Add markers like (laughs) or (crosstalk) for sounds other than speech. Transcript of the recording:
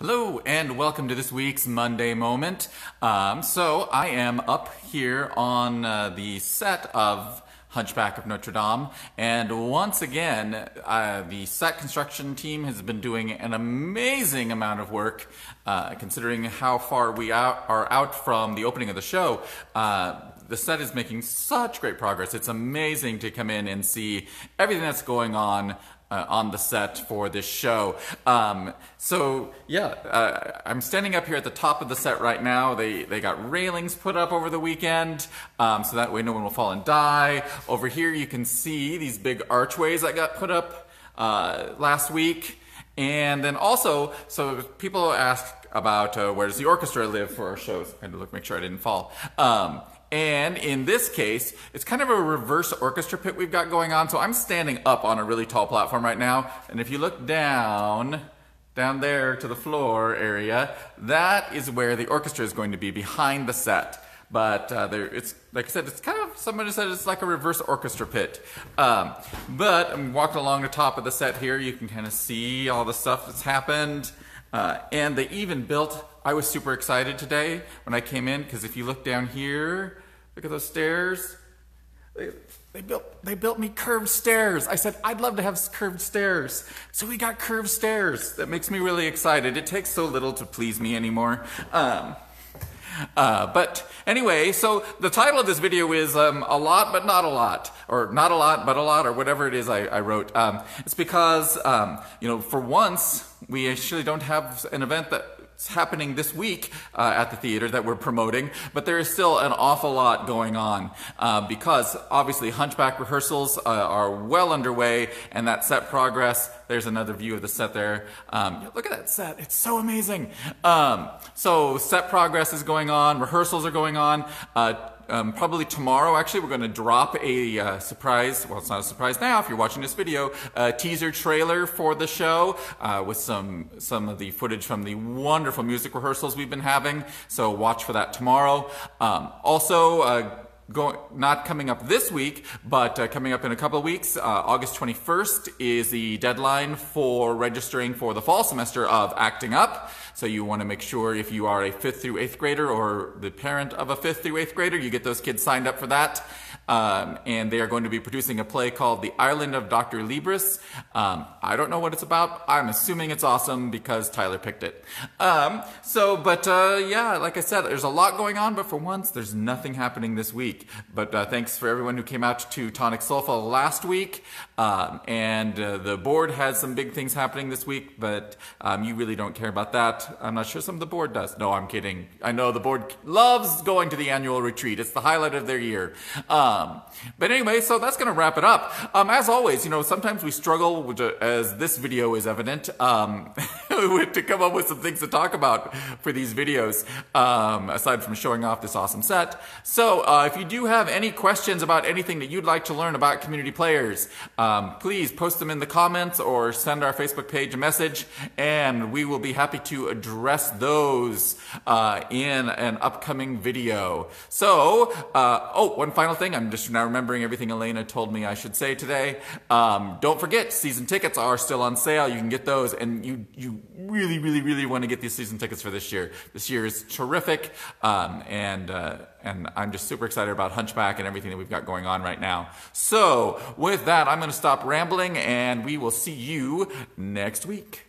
Hello and welcome to this week's Monday Moment. Um, so I am up here on uh, the set of Hunchback of Notre Dame, and once again, uh, the set construction team has been doing an amazing amount of work, uh, considering how far we are out from the opening of the show. Uh, the set is making such great progress. It's amazing to come in and see everything that's going on uh, on the set for this show. Um, so yeah, uh, I'm standing up here at the top of the set right now. They they got railings put up over the weekend, um, so that way no one will fall and die. Over here you can see these big archways that got put up uh, last week. And then also, so people ask about uh, where does the orchestra live for our shows. I had to look, make sure I didn't fall. Um, and in this case, it's kind of a reverse orchestra pit we've got going on. So I'm standing up on a really tall platform right now. And if you look down, down there to the floor area, that is where the orchestra is going to be behind the set. But uh, there, it's like I said, it's kind of somebody said it's like a reverse orchestra pit. Um, but I'm walking along the top of the set here. You can kind of see all the stuff that's happened. Uh, and they even built, I was super excited today when I came in, because if you look down here, look at those stairs. They, they, built, they built me curved stairs. I said, I'd love to have curved stairs. So we got curved stairs. That makes me really excited. It takes so little to please me anymore. Um, uh, but anyway, so the title of this video is um, A Lot But Not A Lot, or Not A Lot But A Lot, or whatever it is I, I wrote. Um, it's because, um, you know, for once, we actually don't have an event that it's happening this week uh, at the theater that we're promoting, but there is still an awful lot going on uh, because obviously Hunchback rehearsals uh, are well underway and that set progress. There's another view of the set there. Um, look at that set, it's so amazing. Um, so set progress is going on, rehearsals are going on. Um, probably tomorrow, actually, we're going to drop a uh, surprise. Well, it's not a surprise now if you're watching this video. A teaser trailer for the show uh, with some some of the footage from the wonderful music rehearsals we've been having. So watch for that tomorrow. Um, also. Uh, Going, not coming up this week, but uh, coming up in a couple of weeks. Uh, August 21st is the deadline for registering for the fall semester of Acting Up. So you want to make sure if you are a fifth through eighth grader or the parent of a fifth through eighth grader, you get those kids signed up for that. Um, and they are going to be producing a play called The Island of Dr. Libris. Um, I don't know what it's about. I'm assuming it's awesome because Tyler picked it. Um, so, but uh, yeah, like I said, there's a lot going on, but for once, there's nothing happening this week. But uh, thanks for everyone who came out to Tonic Sol-fa last week. Um, and uh, the board has some big things happening this week, but um, you really don't care about that. I'm not sure some of the board does. No, I'm kidding. I know the board loves going to the annual retreat. It's the highlight of their year. Um, but anyway, so that's going to wrap it up. Um, as always, you know, sometimes we struggle, as this video is evident, um, (laughs) (laughs) to come up with some things to talk about for these videos, um, aside from showing off this awesome set. So uh, if you do have any questions about anything that you'd like to learn about community players, um, please post them in the comments or send our Facebook page a message, and we will be happy to address those uh, in an upcoming video. So, uh, oh, one final thing. I'm just now remembering everything Elena told me I should say today. Um, don't forget, season tickets are still on sale. You can get those, and you you really, really, really want to get these season tickets for this year. This year is terrific, um, and uh, and I'm just super excited about Hunchback and everything that we've got going on right now. So with that, I'm going to stop rambling, and we will see you next week.